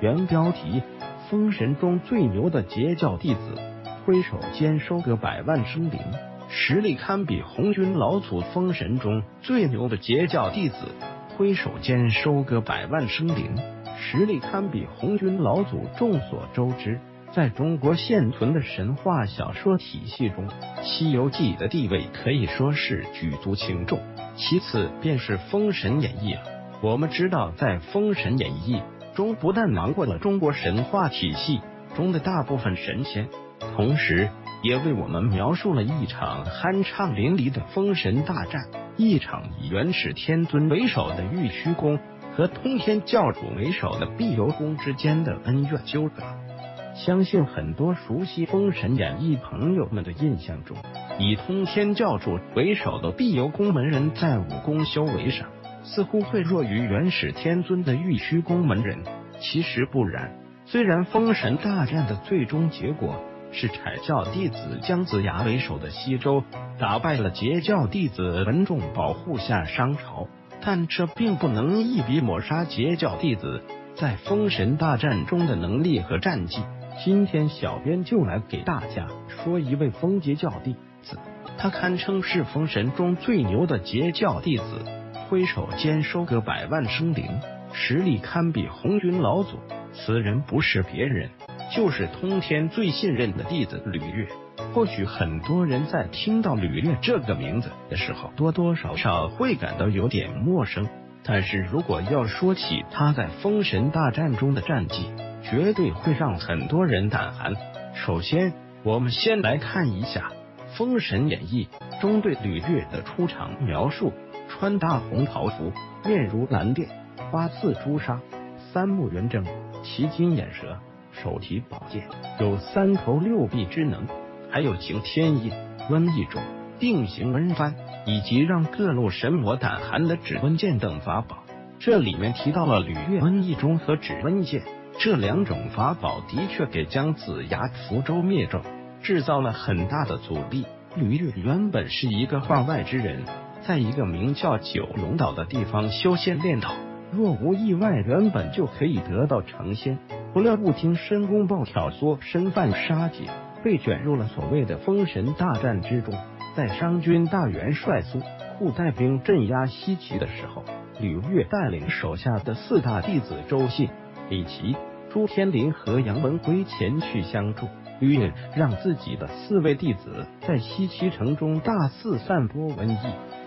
原标题：封神中最牛的截教弟子，挥手间收割百万生灵，实力堪比红军老祖。封神中最牛的截教弟子，挥手间收割百万生灵，实力堪比红军老祖。众所周知。在中国现存的神话小说体系中，《西游记》的地位可以说是举足轻重，其次便是《封神演义》了。我们知道，在《封神演义》中，不但囊括了中国神话体系中的大部分神仙，同时也为我们描述了一场酣畅淋漓的封神大战，一场以元始天尊为首的玉虚宫和通天教主为首的碧游宫之间的恩怨纠葛。相信很多熟悉《封神演义》朋友们的印象中，以通天教主为首的碧游宫门人在武功修为上似乎会弱于元始天尊的玉虚宫门人。其实不然，虽然封神大战的最终结果是阐教弟子姜子牙为首的西周打败了截教弟子文仲保护下商朝，但这并不能一笔抹杀截教弟子在封神大战中的能力和战绩。今天小编就来给大家说一位封截教弟子，他堪称是封神中最牛的截教弟子，挥手间收割百万生灵，实力堪比红军老祖。此人不是别人，就是通天最信任的弟子吕岳。或许很多人在听到吕岳这个名字的时候，多多少少会感到有点陌生。但是如果要说起他在封神大战中的战绩，绝对会让很多人胆寒。首先，我们先来看一下《封神演义》中对吕钺的出场描述：穿大红袍服，面如蓝靛，花似朱砂，三目圆睁，其金眼蛇，手提宝剑，有三头六臂之能，还有擎天印、瘟疫种、定型温幡，以及让各路神魔胆寒的指温剑等法宝。这里面提到了吕月瘟疫中和指温剑。这两种法宝的确给姜子牙福州灭纣制造了很大的阻力。吕月原本是一个化外之人，在一个名叫九龙岛的地方修仙练道，若无意外，原本就可以得道成仙。不料不听申公豹挑唆，身犯杀劫，被卷入了所谓的封神大战之中。在商军大元帅苏护带兵镇压西岐的时候，吕钺带领手下的四大弟子周信。李琦、朱天林和杨文辉前去相助，吕野让自己的四位弟子在西岐城中大肆散播瘟疫，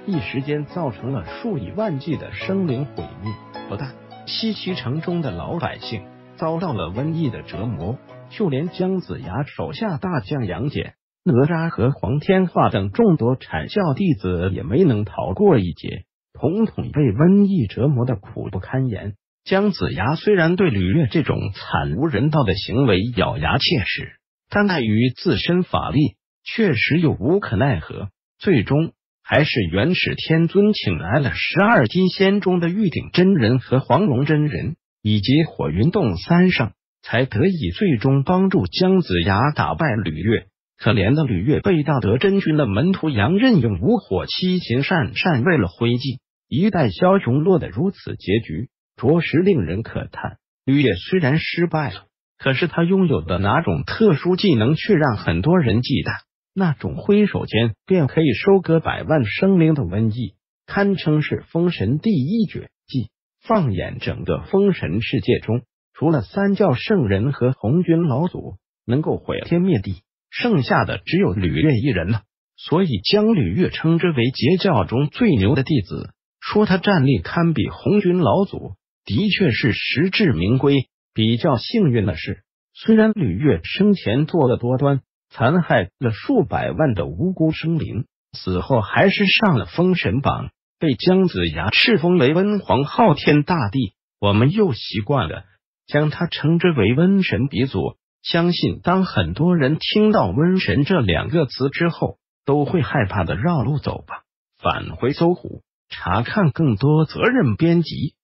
一时间造成了数以万计的生灵毁灭。不但西岐城中的老百姓遭到了瘟疫的折磨，就连姜子牙手下大将杨戬、哪吒和黄天化等众多阐教弟子也没能逃过一劫，统统被瘟疫折磨的苦不堪言。姜子牙虽然对吕钺这种惨无人道的行为咬牙切齿，但碍于自身法力，确实又无可奈何。最终还是元始天尊请来了十二金仙中的玉鼎真人和黄龙真人，以及火云洞三圣，才得以最终帮助姜子牙打败吕钺。可怜的吕钺被道德真君的门徒杨任用五火七擒善善为了灰烬，一代枭雄落得如此结局。着实令人可叹。吕野虽然失败了，可是他拥有的哪种特殊技能却让很多人忌惮？那种挥手间便可以收割百万生灵的瘟疫，堪称是封神第一绝技。放眼整个封神世界中，除了三教圣人和红军老祖能够毁天灭地，剩下的只有吕越一人了。所以将吕越称之为截教中最牛的弟子，说他战力堪比红军老祖。的确是实至名归。比较幸运的是，虽然吕月生前作恶多端，残害了数百万的无辜生灵，死后还是上了封神榜，被姜子牙敕封为温皇昊天大帝。我们又习惯了将他称之为瘟神鼻祖。相信当很多人听到“瘟神”这两个词之后，都会害怕的绕路走吧。返回搜狐，查看更多责任编辑。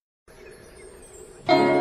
Thank you.